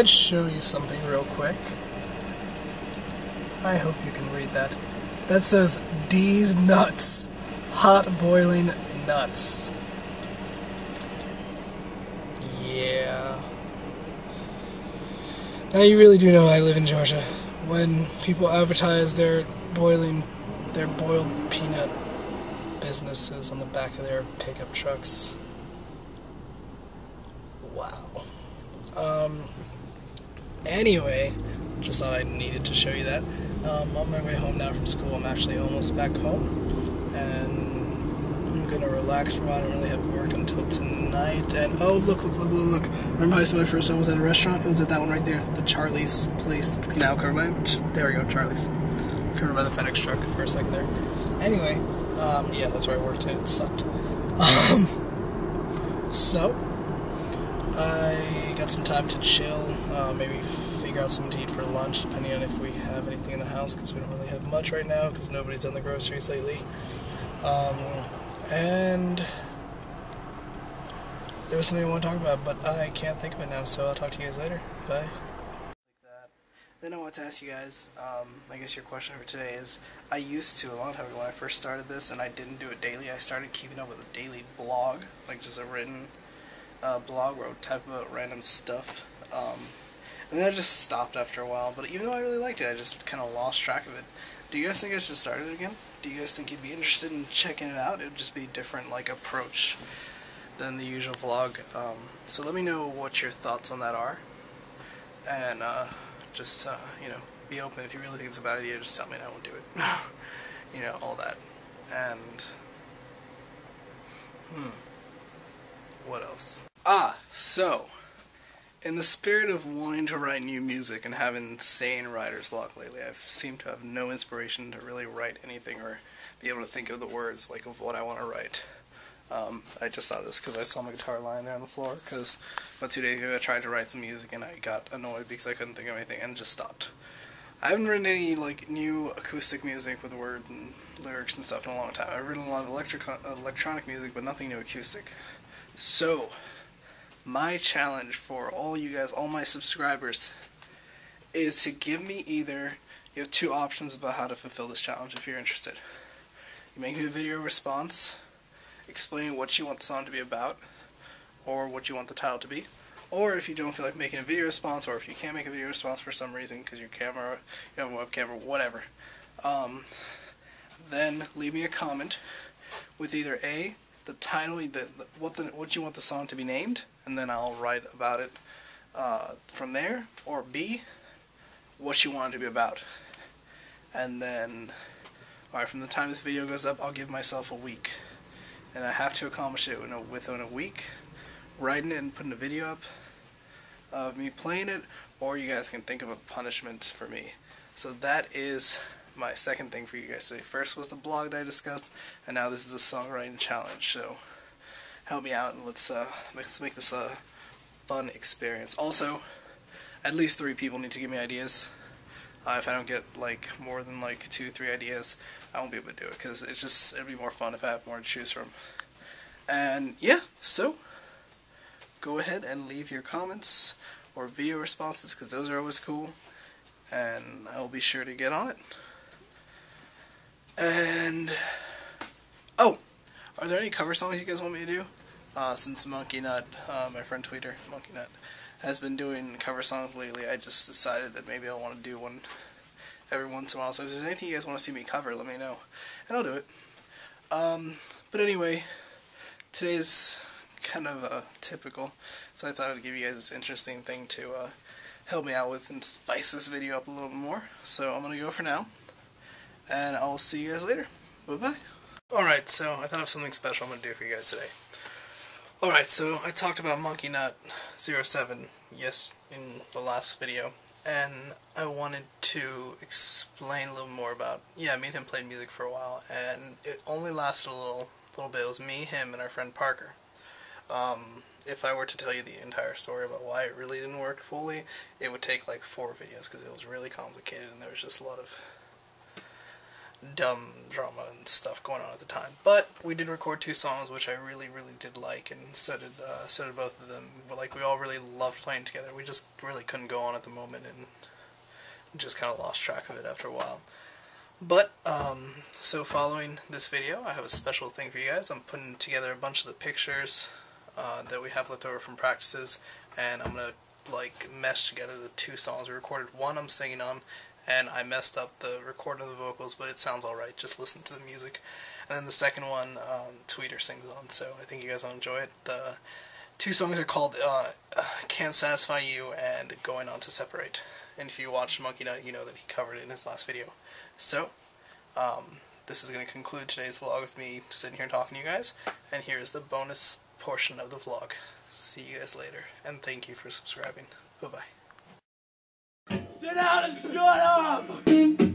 I'd show you something real quick. I hope you can read that. That says D's Nuts. Hot boiling nuts. Yeah. Now you really do know I live in Georgia. When people advertise their boiling, their boiled peanut businesses on the back of their pickup trucks. Wow. Um. Anyway, just thought I needed to show you that. Um, on my way home now from school, I'm actually almost back home, and I'm gonna relax for a while. I don't really have work until tonight. And oh, look, look, look, look, look! Remember how I said my first time was at a restaurant? It was at that one right there, the Charlie's place. It's now covered by. There we go, Charlie's. Covered by the FedEx truck for a second there. Anyway, um, yeah, that's where I worked. It sucked. Um, so I got some time to chill. Uh, maybe figure out something to eat for lunch, depending on if we have anything in the house, because we don't really have much right now, because nobody's done the groceries lately. Um, and there was something I want to talk about, but I can't think of it now, so I'll talk to you guys later. Bye. Then I want to ask you guys, um, I guess your question for today is, I used to, a long time ago when I first started this, and I didn't do it daily, I started keeping up with a daily blog, like just a written uh, blog where I would type about random stuff. Um, and then I just stopped after a while, but even though I really liked it, I just kind of lost track of it. Do you guys think I should start it again? Do you guys think you'd be interested in checking it out? It would just be a different like approach than the usual vlog. Um, so let me know what your thoughts on that are. And uh, just, uh, you know, be open. If you really think it's a bad idea, just tell me and I won't do it. you know, all that. And, hmm, what else? Ah, so, in the spirit of wanting to write new music and having insane writer's block lately, I've seemed to have no inspiration to really write anything or be able to think of the words like of what I want to write. Um, I just thought this because I saw my guitar lying there on the floor. Because about two days ago I tried to write some music and I got annoyed because I couldn't think of anything and just stopped. I haven't written any like new acoustic music with words and lyrics and stuff in a long time. I've written a lot of electric electronic music, but nothing new acoustic. So my challenge for all you guys, all my subscribers, is to give me either, you have two options about how to fulfill this challenge if you're interested. You make me a video response explaining what you want the song to be about, or what you want the title to be. Or if you don't feel like making a video response, or if you can't make a video response for some reason because your camera, you have a webcam or whatever, um, then leave me a comment with either A, the title, the, what the what you want the song to be named, and then I'll write about it uh, from there. Or B, what you want it to be about, and then, alright, from the time this video goes up, I'll give myself a week, and I have to accomplish it a, within a week, writing it and putting a video up of me playing it, or you guys can think of a punishment for me. So that is my second thing for you guys today. First was the blog that I discussed, and now this is a songwriting challenge. So help me out and let's uh, let's make this a fun experience. Also, at least three people need to give me ideas. Uh, if I don't get like more than like two, three ideas, I won't be able to do it because it's just it'd be more fun if I have more to choose from. And yeah, so go ahead and leave your comments or video responses because those are always cool and I will be sure to get on it. And oh, are there any cover songs you guys want me to do? Uh, since Monkey Nut, uh, my friend Tweeter, Monkey Nut, has been doing cover songs lately, I just decided that maybe I'll want to do one every once in a while. So if there's anything you guys want to see me cover, let me know, and I'll do it. Um, but anyway, today's kind of uh, typical, so I thought I'd give you guys this interesting thing to uh, help me out with and spice this video up a little bit more. So I'm going to go for now and I'll see you guys later. Bye-bye. Alright, so I thought of something special I'm going to do for you guys today. Alright, so I talked about Monkey Nut 07, yes, in the last video, and I wanted to explain a little more about, yeah, me and him played music for a while, and it only lasted a little, little bit. It was me, him, and our friend Parker. Um, if I were to tell you the entire story about why it really didn't work fully, it would take like four videos because it was really complicated and there was just a lot of dumb drama and stuff going on at the time. But we did record two songs, which I really, really did like, and so did uh, so did both of them. But like we all really loved playing together. We just really couldn't go on at the moment, and just kind of lost track of it after a while. But, um, so following this video, I have a special thing for you guys. I'm putting together a bunch of the pictures uh, that we have left over from practices, and I'm going to, like, mesh together the two songs we recorded. One I'm singing on, and I messed up the recording of the vocals, but it sounds alright. Just listen to the music. And then the second one, um, Tweeter sings on, so I think you guys will enjoy it. The two songs are called uh, Can't Satisfy You and Going On to Separate. And if you watched Monkey Nut, you know that he covered it in his last video. So, um, this is going to conclude today's vlog of me sitting here talking to you guys. And here's the bonus portion of the vlog. See you guys later. And thank you for subscribing. Bye-bye. Sit down and shut up!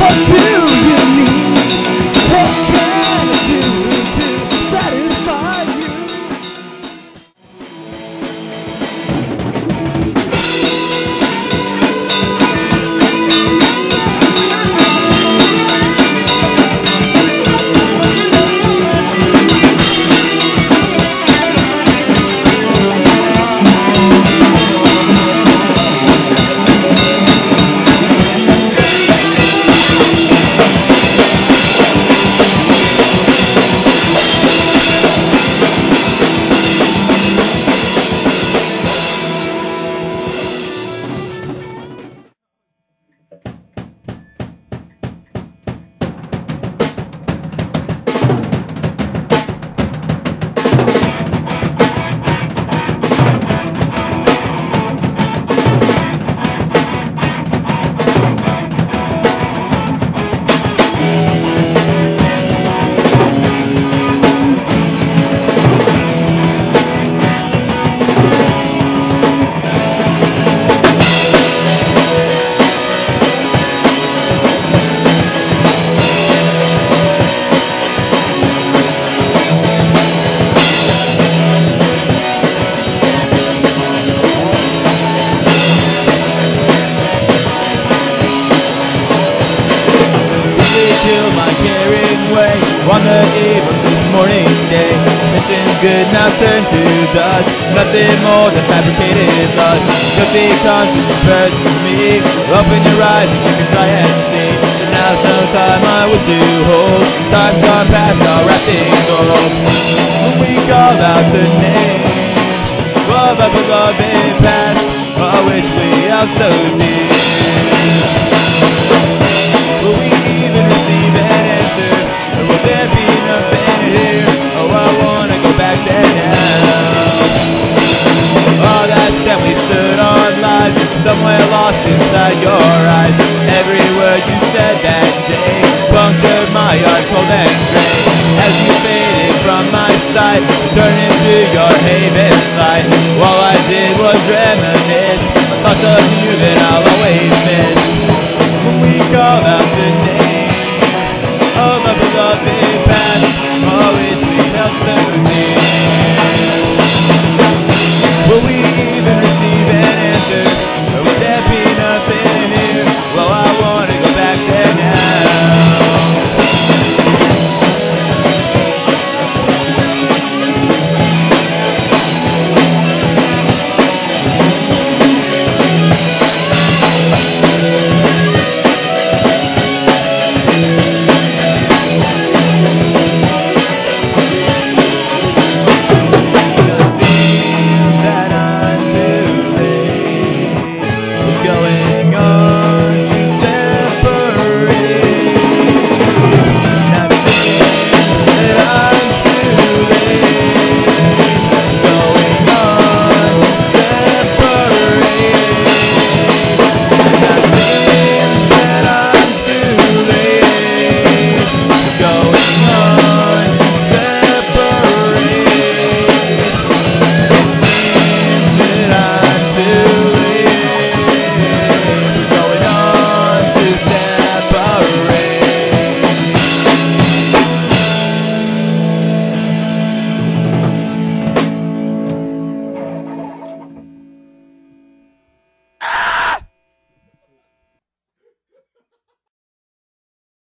On Nothing more than fabricated lust. Just because it's present me. Open your eyes and you can try and see. And now's no time I wish to hold. Time's gone past our wrapping gold. We call out the name of a beloved past, for which we are so dear. We my sight, turned into your haven light. All I did was reminisce, thoughts of you that I'll always miss. When we call out.